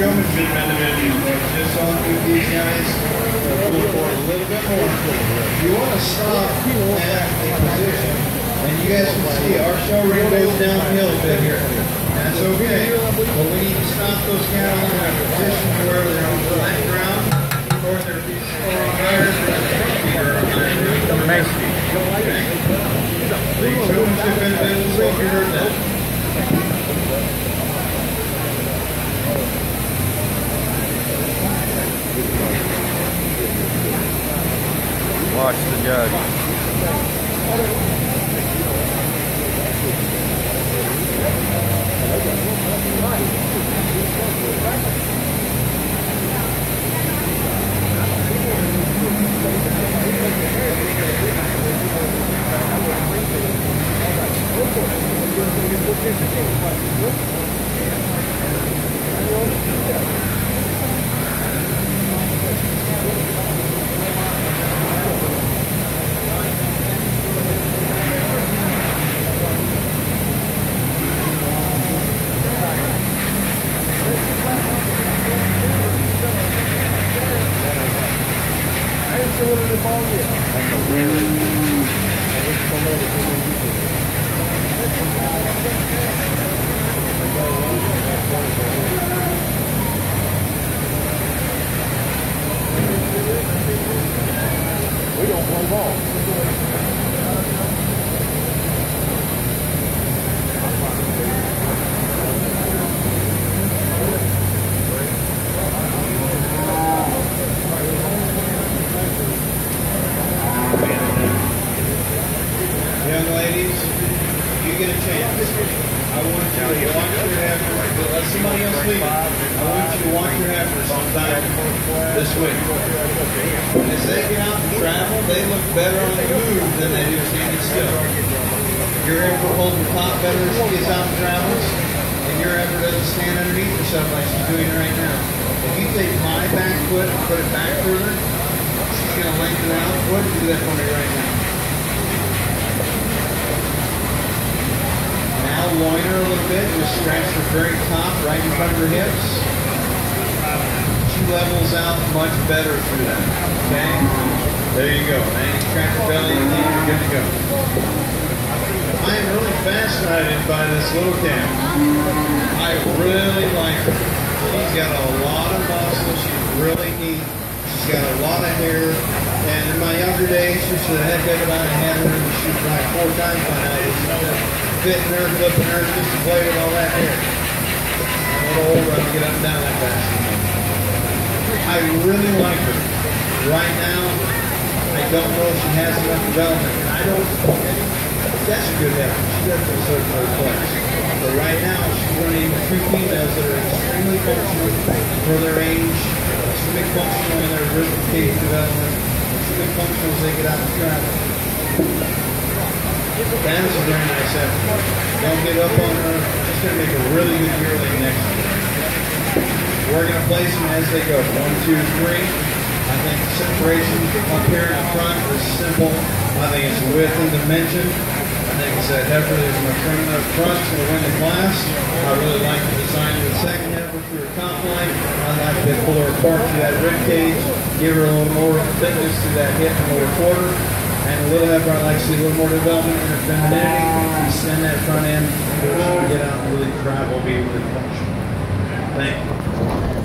it, but just on with these guys, for a little bit more. You want to stop at position, and you guys can see our show ring goes downhill a bit here. That's okay, but we need to stop those cattle in a position where they're on flat ground, or they're on iron, or. Okay. The showmanship if you heard that. Watch the judge. Thank you. I want you to watch your heifers. Let somebody else leave. I want you to watch your heifers sometime this week. As they get out and travel, they look better on the move than they do standing still. Your holds the top better as she gets out and travels, and your heifer doesn't stand underneath herself like she's doing right now. If you take my back foot and put it back further, she's going to lengthen out. And do that for me right. Now loin her a little bit, just scratch the very top right in front of her hips. She levels out much better through that. Okay? There you go. Now you crack her belly and you're good to go. I am really fascinated by this little cow. I really like her. She's got a lot of muscle. She's really neat. She's got a lot of hair. And in my younger days, she should have had than I had her. and She's like four times by now. She's flipping her, just play with all that hair. A I get up and down that fast. I really like her. Right now, I don't know if she has enough development. I don't, that's a good heifer. She doesn't go certain other place. But right now, she's running two females that are extremely functional for their age, extremely functional in their rib cage development, extremely functional as they get out and travel. That is a very nice heifer. Don't get up on her. She's going to make a really good yearling next year. We're going to place them as they go. One, two, three. I think the separation up here in the front is simple. I think it's width and dimension. I think it's that heifer that's to front up front to win the class. I really like the design of the second heifer for her top line. I like to pull her apart to that rib cage, give her a little more thickness to that hip and lower quarter. And a little heifer, I like to see a little more development in her femininity. Extend ah. that front end so she can get out and really travel, be really functional. Thank you.